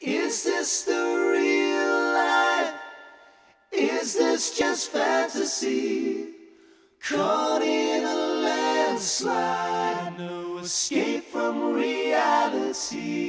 Is this the real life? Is this just fantasy? Caught in a landslide, no escape from reality.